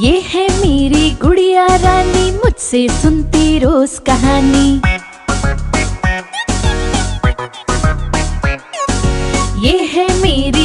ये है मेरी गुड़िया रानी मुझसे सुनती रोज कहानी। ये है मेरी